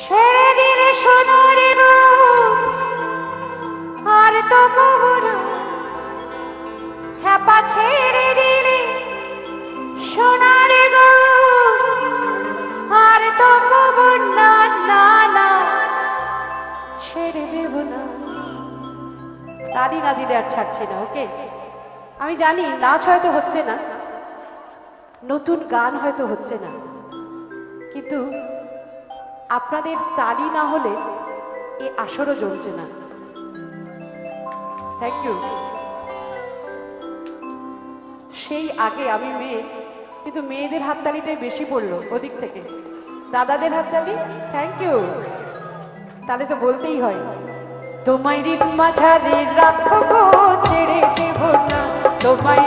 সেদিন সোনারে আর তো মোহনা। খ্যাপা ছেড়ে দিলে সোনারে আর তো মোহনা, না না, ছেড়ে দেব না। তালি না দিলে আর ছাড়ছে না, ওকে? আমি জানি নাচ হয়তো হচ্ছে না, নতুন গান হয়তো হচ্ছে না। কিন্তু আপনাদের তালি না হলে এ আসরও জমছে না। থ্যাংক ইউ সেই আগে আমি মেয়ে, কিন্তু মেয়েদের হাততালিটাই বেশি পড়ল ওদিক থেকে। দাদাদের হাততালি? থ্যাংক ইউ তাহলে তো বলতেই হয়। তোমায় রিত মাঝারে রাখব, ছেড়ে না। তোমায়